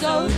so